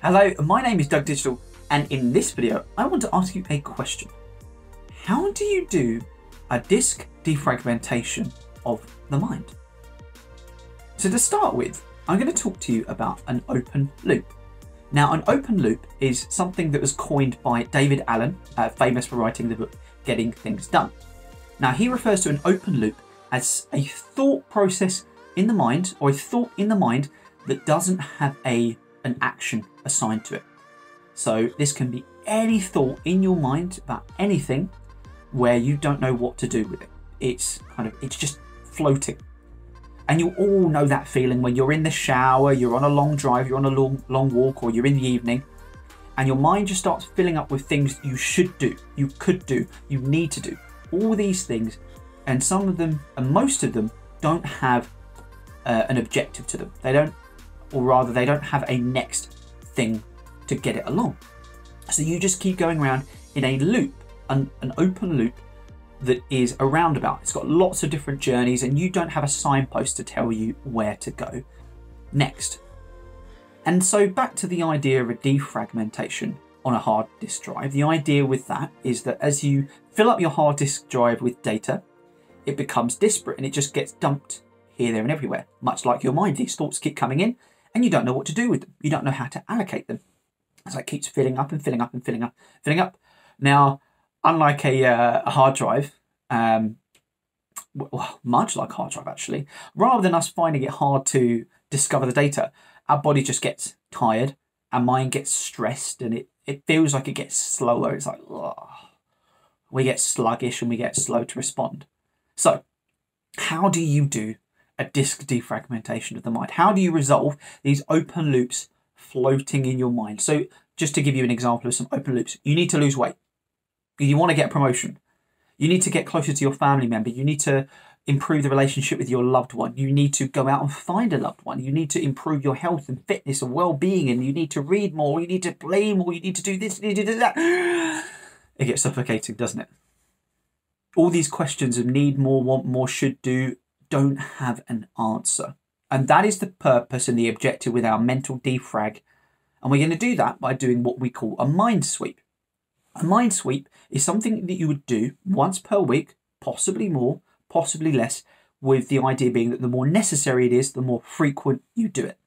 Hello, my name is Doug Digital, and in this video, I want to ask you a question. How do you do a disk defragmentation of the mind? So to start with, I'm going to talk to you about an open loop. Now, an open loop is something that was coined by David Allen, uh, famous for writing the book Getting Things Done. Now, he refers to an open loop as a thought process in the mind, or a thought in the mind that doesn't have a an action assigned to it. So this can be any thought in your mind about anything where you don't know what to do with it. It's kind of it's just floating. And you all know that feeling when you're in the shower, you're on a long drive, you're on a long long walk, or you're in the evening, and your mind just starts filling up with things you should do, you could do, you need to do. All these things, and some of them, and most of them, don't have uh, an objective to them. They don't, or rather, they don't have a next thing to get it along. So you just keep going around in a loop, an, an open loop that is a roundabout. It's got lots of different journeys, and you don't have a signpost to tell you where to go next. And so, back to the idea of a defragmentation on a hard disk drive. The idea with that is that as you fill up your hard disk drive with data, it becomes disparate and it just gets dumped here, there, and everywhere. Much like your mind, these thoughts keep coming in and you don't know what to do with them. You don't know how to allocate them. So it keeps filling up and filling up and filling up, filling up. Now, unlike a, uh, a hard drive, um, well, much like hard drive actually, rather than us finding it hard to discover the data, our body just gets tired, our mind gets stressed, and it, it feels like it gets slower. It's like, we get sluggish and we get slow to respond. So, how do you do a disk defragmentation of the mind? How do you resolve these open loops floating in your mind? So, just to give you an example of some open loops, you need to lose weight. You want to get promotion. You need to get closer to your family member. You need to improve the relationship with your loved one. You need to go out and find a loved one. You need to improve your health and fitness and well being. And you need to read more. You need to play more. You need to do this. You need to do that. It gets suffocating, doesn't it? All these questions of need more, want more, should do don't have an answer. And that is the purpose and the objective with our mental defrag. And we're going to do that by doing what we call a mind sweep. A mind sweep is something that you would do once per week, possibly more, possibly less, with the idea being that the more necessary it is, the more frequent you do it.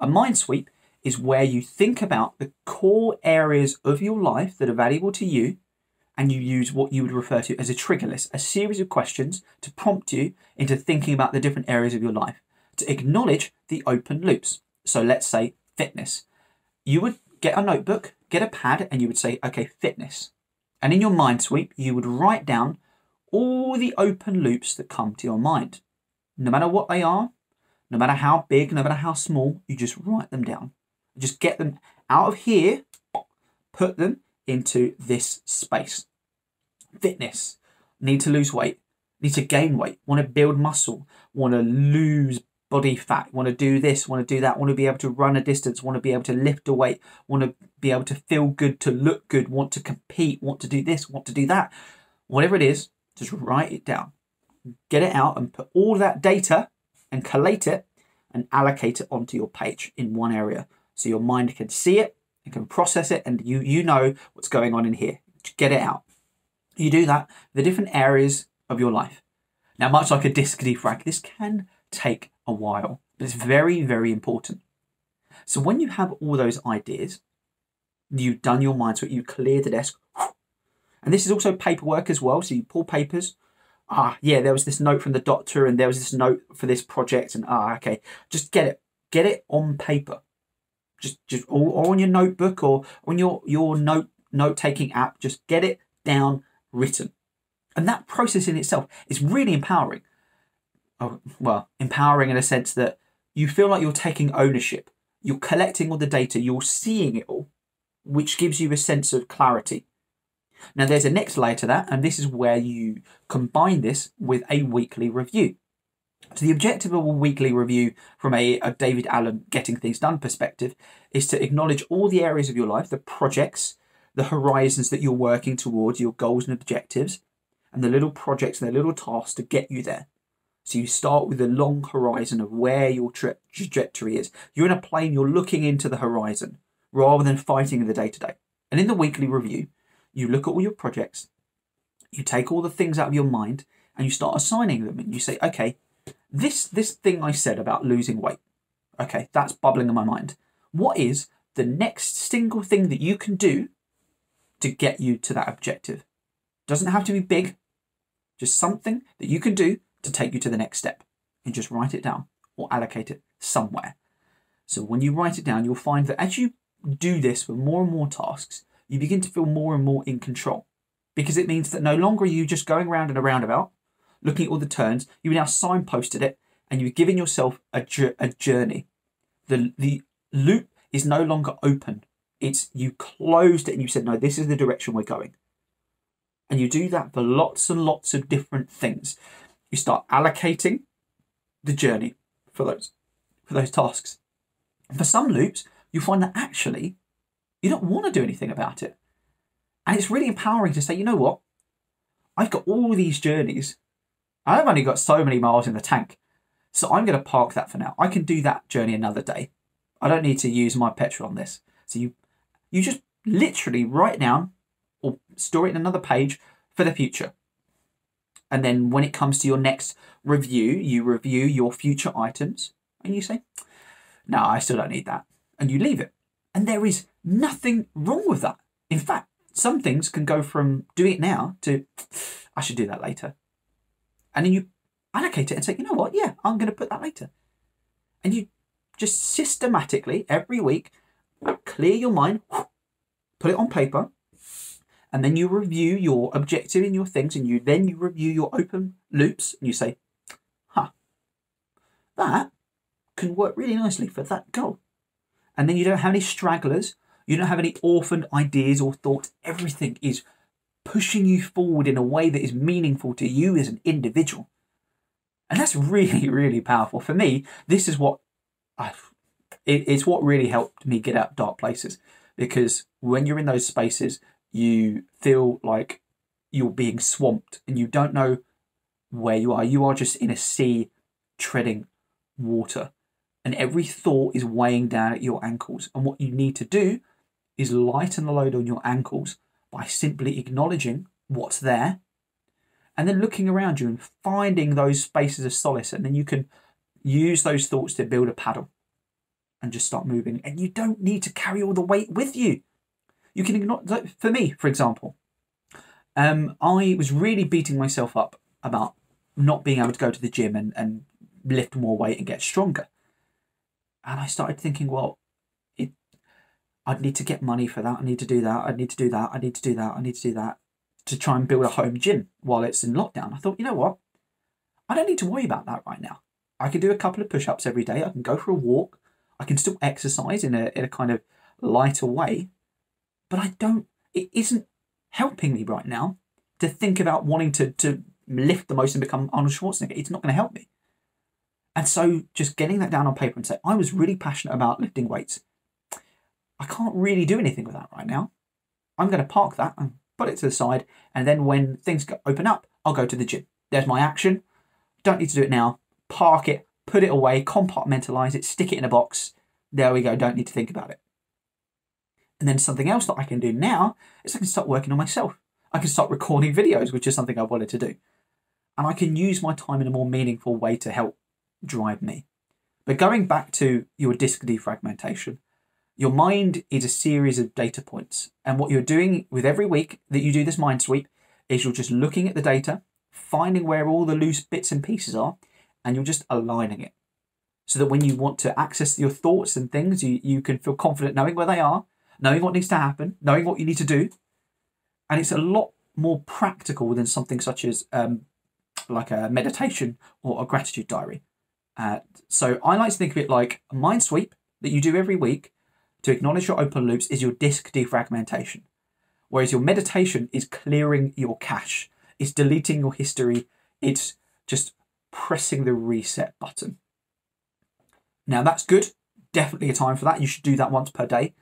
A mind sweep is where you think about the core areas of your life that are valuable to you and you use what you would refer to as a trigger list, a series of questions to prompt you into thinking about the different areas of your life, to acknowledge the open loops. So let's say fitness. You would get a notebook, get a pad, and you would say, okay, fitness. And in your mind sweep, you would write down all the open loops that come to your mind. No matter what they are, no matter how big, no matter how small, you just write them down. Just get them out of here, put them into this space. Fitness, need to lose weight, need to gain weight, want to build muscle, want to lose body fat, want to do this, want to do that, want to be able to run a distance, want to be able to lift a weight, want to be able to feel good, to look good, want to compete, want to do this, want to do that. Whatever it is, just write it down. Get it out and put all that data and collate it and allocate it onto your page in one area. So your mind can see it you can process it and you you know what's going on in here. Get it out. You do that the different areas of your life. Now, much like a disk defrag, this can take a while, but it's very, very important. So when you have all those ideas, you've done your mind, so you clear the desk, and this is also paperwork as well. So you pull papers. Ah, yeah, there was this note from the doctor, and there was this note for this project, and ah, okay, just get it, get it on paper just just or, or on your notebook or on your your note note taking app just get it down written. And that process in itself is really empowering. Oh, well empowering in a sense that you feel like you're taking ownership. You're collecting all the data. You're seeing it all which gives you a sense of clarity. Now there's a next layer to that and this is where you combine this with a weekly review so the objective of a weekly review from a, a, David Allen getting things done perspective is to acknowledge all the areas of your life, the projects, the horizons that you're working towards, your goals and objectives, and the little projects and the little tasks to get you there. So you start with the long horizon of where your tra- trajectory is. You're in a plane, you're looking into the horizon. rather than fighting in the day to day. And in the weekly review, you look at all your projects, you take all the things out of your mind, and you start assigning them. And you say, okay, this this thing I said about losing weight, okay, that's bubbling in my mind. What is the next single thing that you can do to get you to that objective? Doesn't have to be big, just something that you can do to take you to the next step. And just write it down or allocate it somewhere. So when you write it down, you'll find that as you do this with more and more tasks, you begin to feel more and more in control because it means that no longer are you just going round and around about, looking at all the turns. You've now signposted it and you've given yourself a, a journey. The, the loop is no longer open. It's you closed it and you said, no, this is the direction we're going. And you do that for lots and lots of different things. You start allocating the journey for those for those tasks. For some loops, you find that actually you don't want to do anything about it. And it's really empowering to say, you know what? I've got all these journeys. I've only got so many miles in the tank. So I'm going to park that for now. I can do that journey another day. I don't need to use my petrol on this. So you you just literally write down or store it in another page for the future. And then when it comes to your next review, you review your future items and you say, no, I still don't need that. And you leave it. And there is nothing wrong with that. In fact, some things can go from doing it now to, I should do that later. And then you allocate it and say, you know what? Yeah, I'm going to put that later. And you just systematically, every week, clear your mind, put it on paper, and then you review your objective in your things and you then you review your open loops and you say huh that can work really nicely for that goal and then you don't have any stragglers you don't have any orphaned ideas or thoughts everything is pushing you forward in a way that is meaningful to you as an individual and that's really really powerful for me this is what i it, it's what really helped me get out dark places because when you're in those spaces you feel like you're being swamped and you don't know where you are. You are just in a sea treading water, and every thought is weighing down at your ankles. And what you need to do is lighten the load on your ankles by simply acknowledging what's there and then looking around you and finding those spaces of solace. And then you can use those thoughts to build a paddle and just start moving. And you don't need to carry all the weight with you. You can ignore, for me, for example, um, I was really beating myself up about not being able to go to the gym and, and lift more weight and get stronger. And I started thinking, well, I'd need to get money for that. I need to do that. I need to do that. I need to do that. I need to do that to try and build a home gym while it's in lockdown. I thought, you know what? I don't need to worry about that right now. I can do a couple of push ups every day. I can go for a walk. I can still exercise in a, in a kind of lighter way but I don't, it isn't helping me right now to think about wanting to, to lift the most and become Arnold Schwarzenegger. It's not going to help me. And so just getting that down on paper and say, I was really passionate about lifting weights. I can't really do anything with that right now. I'm going to park that and put it to the side. And then when things open up, I'll go to the gym. There's my action. Don't need to do it now. Park it, put it away, compartmentalize it, stick it in a box. There we go. Don't need to think about it. And then something else that I can do now is I can start working on myself. I can start recording videos, which is something I wanted to do. And I can use my time in a more meaningful way to help drive me. But going back to your disk defragmentation, your mind is a series of data points. And what you're doing with every week that you do this mind sweep is you're just looking at the data, finding where all the loose bits and pieces are, and you're just aligning it. So that when you want to access your thoughts and things, you, you can feel confident knowing where they are knowing what needs to happen, knowing what you need to do. And it's a lot more practical than something such as um, like a meditation or a gratitude diary. Uh, so I like to think of it like a mind sweep that you do every week to acknowledge your open loops is your disk defragmentation. Whereas your meditation is clearing your cache, it's deleting your history, it's just pressing the reset button. Now that's good, definitely a time for that. You should do that once per day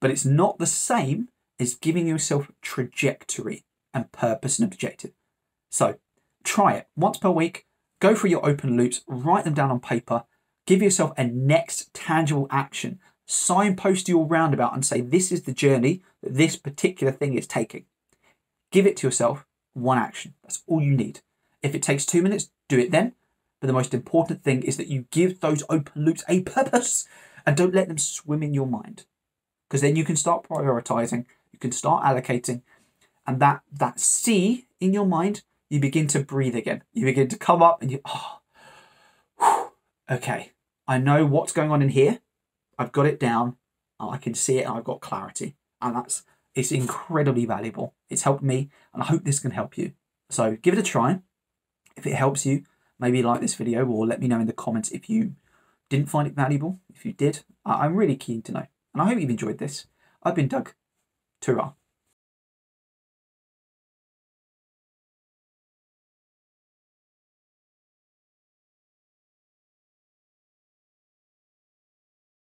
but it's not the same as giving yourself trajectory and purpose and objective. So try it once per week, go through your open loops, write them down on paper, give yourself a next tangible action, signpost your roundabout and say, this is the journey that this particular thing is taking. Give it to yourself one action. That's all you need. If it takes two minutes, do it then. But the most important thing is that you give those open loops a purpose and don't let them swim in your mind. Because then you can start prioritizing, you can start allocating, and that that sea in your mind, you begin to breathe again. You begin to come up and you, oh, whew, okay, I know what's going on in here. I've got it down. I can see it and I've got clarity. And that's it's incredibly valuable. It's helped me and I hope this can help you. So give it a try. If it helps you, maybe like this video or let me know in the comments if you didn't find it valuable. If you did, I'm really keen to know. And I hope you've enjoyed this. I've been Doug. Ta